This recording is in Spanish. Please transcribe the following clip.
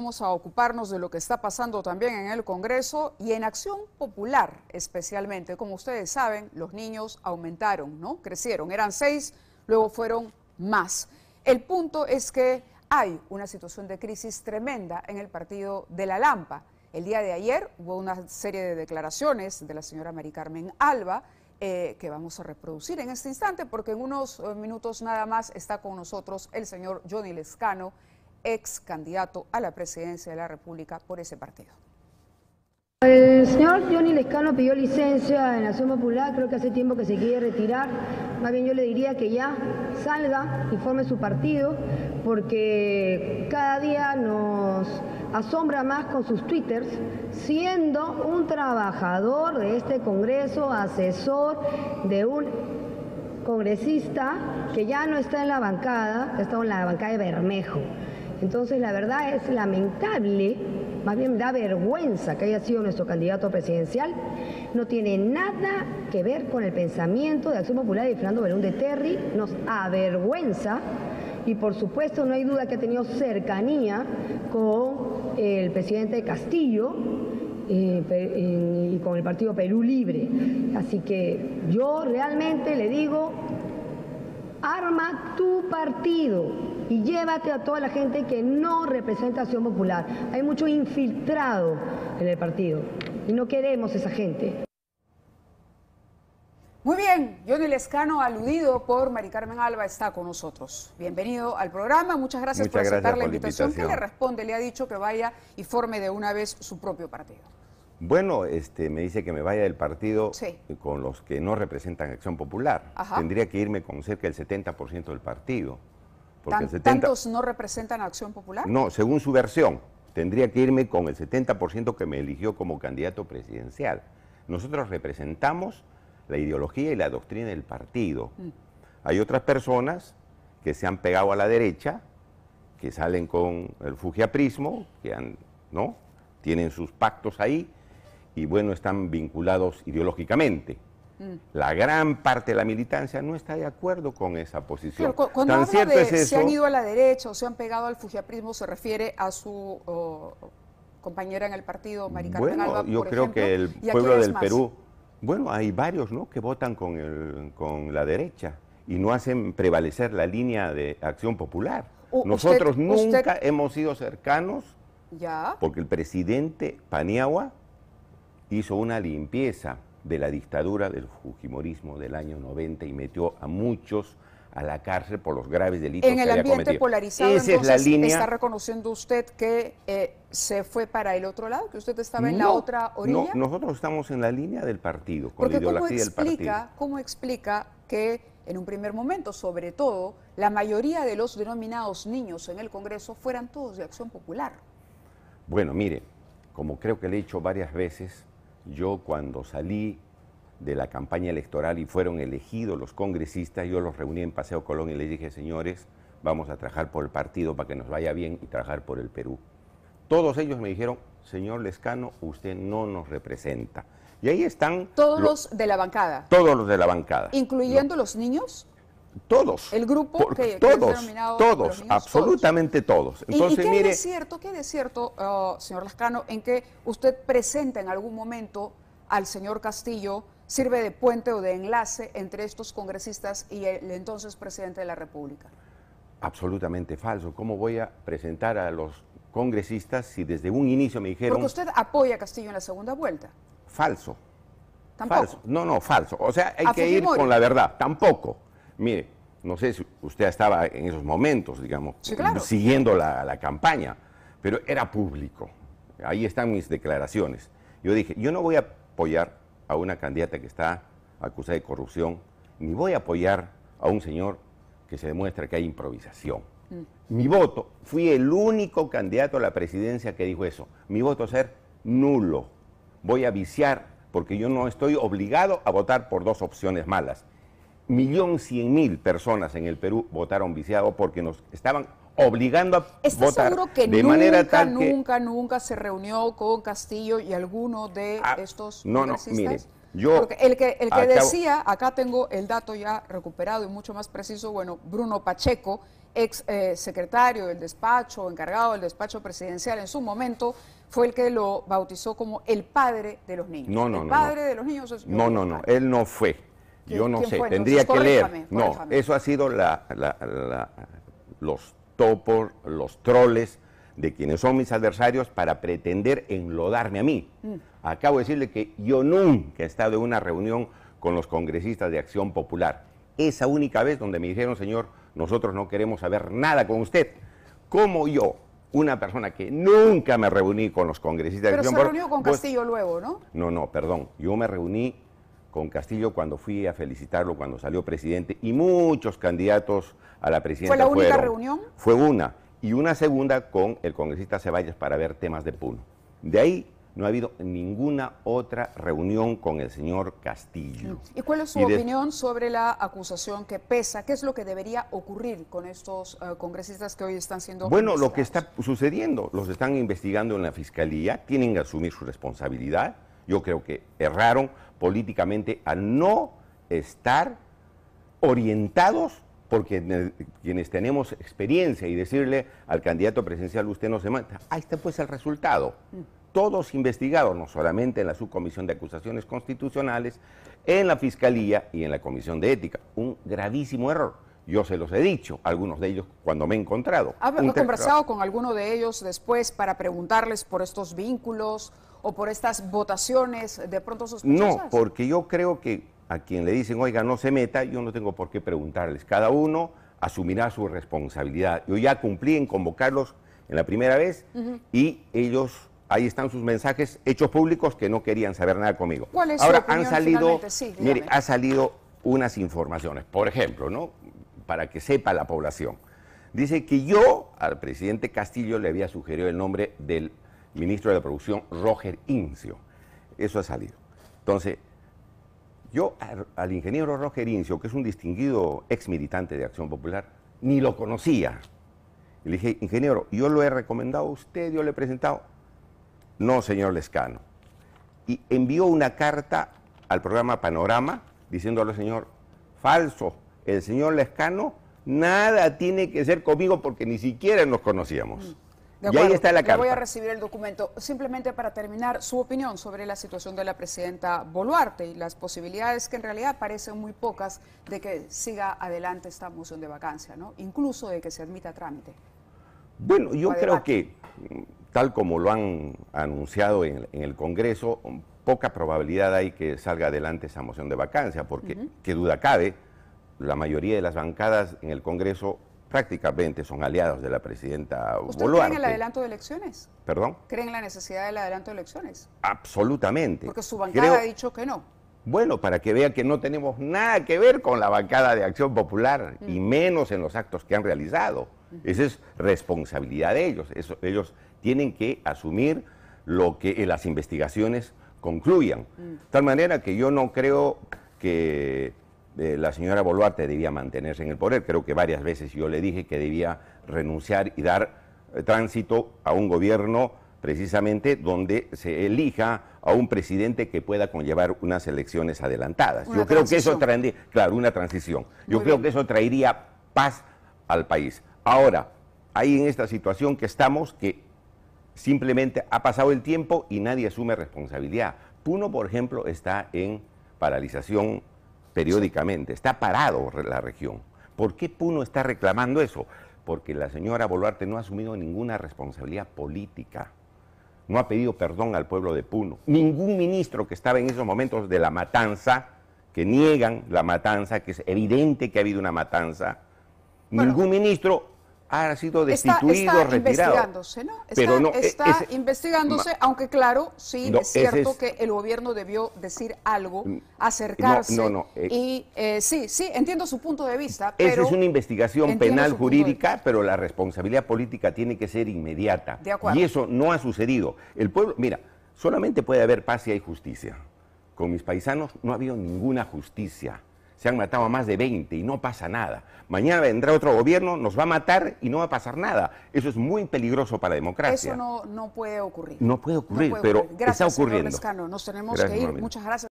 Vamos a ocuparnos de lo que está pasando también en el Congreso y en Acción Popular especialmente. Como ustedes saben, los niños aumentaron, ¿no? Crecieron. Eran seis, luego fueron más. El punto es que hay una situación de crisis tremenda en el partido de la Lampa. El día de ayer hubo una serie de declaraciones de la señora Mari Carmen Alba eh, que vamos a reproducir en este instante porque en unos eh, minutos nada más está con nosotros el señor Johnny Lescano ex candidato a la presidencia de la República por ese partido. El señor Johnny Lescano pidió licencia en Acción Popular, creo que hace tiempo que se quiere retirar. Más bien yo le diría que ya salga y forme su partido, porque cada día nos asombra más con sus twitters, siendo un trabajador de este Congreso, asesor de un congresista que ya no está en la bancada, que está en la bancada de Bermejo. Entonces, la verdad es lamentable, más bien da vergüenza que haya sido nuestro candidato presidencial. No tiene nada que ver con el pensamiento de Acción Popular de Fernando Belún de Terry, nos avergüenza y por supuesto no hay duda que ha tenido cercanía con el presidente Castillo eh, y con el partido Perú Libre. Así que yo realmente le digo, arma tu partido y llévate a toda la gente que no representa Acción Popular. Hay mucho infiltrado en el partido y no queremos esa gente. Muy bien, Johnny Lescano, aludido por Mari Carmen Alba, está con nosotros. Bienvenido al programa, muchas gracias por aceptar la invitación. ¿Qué le responde? Le ha dicho que vaya y forme de una vez su propio partido. Bueno, este, me dice que me vaya del partido con los que no representan Acción Popular. Tendría que irme con cerca del 70% del partido. ¿Tantos no representan a Acción Popular? No, según su versión, tendría que irme con el 70% que me eligió como candidato presidencial. Nosotros representamos la ideología y la doctrina del partido. Mm. Hay otras personas que se han pegado a la derecha, que salen con el fugiaprismo, que han, ¿no? tienen sus pactos ahí y bueno, están vinculados ideológicamente. Mm. La gran parte de la militancia no está de acuerdo con esa posición. cuando habla de se han ido a la derecha o se han pegado al fujiaprismo, se refiere a su compañera en el partido, Mari Carmen bueno, yo creo que el pueblo del Perú, bueno, hay varios ¿no? que votan con, el, con la derecha y no hacen prevalecer la línea de acción popular. Nosotros nunca hemos sido cercanos ¿Ya? porque el presidente Paniagua hizo una limpieza de la dictadura del Fujimorismo del año 90 y metió a muchos a la cárcel por los graves delitos en el ambiente polarizado entonces está reconociendo usted que eh, se fue para el otro lado que usted estaba en la otra orilla no nosotros estamos en la línea del partido con la ideología del partido. cómo explica que en un primer momento sobre todo la mayoría de los denominados niños en el Congreso fueran todos de Acción Popular bueno mire como creo que le he dicho varias veces yo cuando salí de la campaña electoral y fueron elegidos los congresistas, yo los reuní en Paseo Colón y les dije, señores, vamos a trabajar por el partido para que nos vaya bien y trabajar por el Perú. Todos ellos me dijeron, señor Lescano, usted no nos representa. Y ahí están... Todos los de la bancada. Todos los de la bancada. ¿Incluyendo los niños? Todos. El grupo que, todos, todos, absolutamente todos. Entonces, ¿Y, qué mire, cierto, qué es cierto, uh, señor Lascano, en que usted presenta en algún momento al señor Castillo, sirve de puente o de enlace entre estos congresistas y el entonces presidente de la República? Absolutamente falso. ¿Cómo voy a presentar a los congresistas si desde un inicio me dijeron... Porque usted apoya a Castillo en la segunda vuelta. Falso. ¿Tampoco? Falso. No, no, falso. O sea, hay que ir con la verdad. Tampoco. Mire, no sé si usted estaba en esos momentos, digamos, siguiendo la, campaña, pero era público. Ahí están mis declaraciones. Yo dije, yo no voy a apoyar a una candidata que está acusada de corrupción, ni voy a apoyar a un señor que se demuestra que hay improvisación. Mm. Mi voto, fui el único candidato a la presidencia que dijo eso. Mi voto ser nulo. Voy a viciar porque yo no estoy obligado a votar por dos opciones malas millón cien mil personas en el Perú votaron viciado porque nos estaban obligando a votar seguro que de nunca, manera tal que nunca, nunca se reunió con Castillo y alguno de ah, estos No, no, mire, yo porque el que el que decía, acá tengo el dato ya recuperado y mucho más preciso, bueno, Bruno Pacheco ex eh, secretario del despacho, encargado del despacho presidencial en su momento, fue el que lo bautizó como el padre de los niños. No, no, el no. padre de los niños es No, no, no, él no fue. Yo no sé, tendría que leer. No, eso ha sido los topos, los troles de quienes son mis adversarios para pretender enlodarme a mí. Mm. Acabo de decirle que yo nunca he estado en una reunión con los congresistas de Acción Popular. Esa única vez donde me dijeron, señor, nosotros no queremos saber nada con usted. Como yo, una persona que nunca me reuní con los congresistas de Acción Popular. Pero se reunió con pues Castillo luego, ¿no? No, no, perdón. Yo me reuní con Castillo cuando fui a felicitarlo cuando salió presidente y muchos candidatos a la presidencia. ¿Fue la única reunión? Fue una y una segunda con el congresista Ceballos para ver temas de Puno. De ahí no ha habido ninguna otra reunión con el señor Castillo. Mm. ¿Y cuál es su opinión sobre la acusación que pesa? ¿Qué es lo que debería ocurrir con estos eh, congresistas que hoy están siendo Bueno, lo que está sucediendo, los están investigando en la Fiscalía, tienen que asumir su responsabilidad. Yo creo que erraron políticamente al no estar orientados porque quienes tenemos experiencia y decirle al candidato presidencial usted no se mata, ahí está pues el resultado. Mm. Todos investigados, no solamente en la subcomisión de acusaciones constitucionales, en la fiscalía y en la comisión de ética. Un gravísimo error. Yo se los he dicho, algunos de ellos cuando me he encontrado. ¿Ha conversado con alguno de ellos después para preguntarles por estos vínculos o por estas votaciones de pronto sospechosas? No, porque yo creo que a quien le dicen, oiga, no se meta, yo no tengo por qué preguntarles. Cada uno asumirá su responsabilidad. Yo ya cumplí en convocarlos en la primera vez y ellos, ahí están sus mensajes hechos públicos que no querían saber nada conmigo. ¿Cuál es Ahora su han salido, mire, ha salido unas informaciones, por ejemplo, ¿no? Para que sepa la población. Dice que yo al presidente Castillo le había sugerido el nombre del ministro de la Producción, Roger Incio. Eso ha salido. Entonces, yo al ingeniero Roger Incio, que es un distinguido ex militante de Acción Popular, ni lo conocía. Le dije, ingeniero, yo lo he recomendado a usted, yo le he presentado. No, señor Lescano. Y envió una carta al programa Panorama diciéndole, señor, falso, el señor Lescano nada tiene que ser conmigo porque ni siquiera nos conocíamos. Mm y ahí está la carta. voy a recibir el documento. Simplemente para terminar, su opinión sobre la situación de la presidenta Boluarte y las posibilidades que en realidad parecen muy pocas de que siga adelante esta moción de vacancia, ¿no? Incluso de que se admita trámite. Bueno, yo creo que, tal como lo han anunciado en, el Congreso, poca probabilidad hay que salga adelante esa moción de vacancia, porque, qué duda cabe, la mayoría de las bancadas en el Congreso prácticamente son aliados de la presidenta ¿Usted cree en el adelanto de elecciones? ¿Perdón? ¿Creen en la necesidad del adelanto de elecciones? Absolutamente. Porque su bancada ha dicho que no. Bueno, para que vea que no tenemos nada que ver con la bancada de Acción Popular y mm. menos en los actos que han realizado. Esa es responsabilidad de ellos. ellos tienen que asumir lo que las investigaciones concluyan. Mm. De tal manera que yo no creo que la señora Boluarte debía mantenerse en el poder. Creo que varias veces yo le dije que debía renunciar y dar eh, tránsito a un gobierno precisamente donde se elija a un presidente que pueda conllevar unas elecciones adelantadas. yo creo que eso traería, claro, una transición. Yo creo que eso traería paz al país. Ahora, hay en esta situación que estamos que simplemente ha pasado el tiempo y nadie asume responsabilidad. Puno, por ejemplo, está en paralización periódicamente. Está parado la región. ¿Por qué Puno está reclamando eso? Porque la señora Boluarte no ha asumido ninguna responsabilidad política. No ha pedido perdón al pueblo de Puno. Ningún ministro que estaba en esos momentos de la matanza, que niegan la matanza, que es evidente que ha habido una matanza, ningún ministro ha sido destituido, está, retirado. Investigándose, ¿no? Está, Pero no, está investigándose, aunque claro, sí, es cierto que el gobierno debió decir algo, mm, acercarse. No, no, eh, y eh, sí, sí, entiendo su punto de vista. Esa es una investigación penal jurídica, pero la responsabilidad política tiene que ser inmediata. De acuerdo. Y eso no ha sucedido. El pueblo, mira, solamente puede haber paz si hay justicia. Con mis paisanos no ha habido ninguna justicia se han matado a más de 20 y no pasa nada. Mañana vendrá otro gobierno, nos va a matar y no va a pasar nada. Eso es muy peligroso para la democracia. Eso no, no puede ocurrir. No puede ocurrir, pero está ocurriendo. Nos tenemos que ir. Muchas gracias.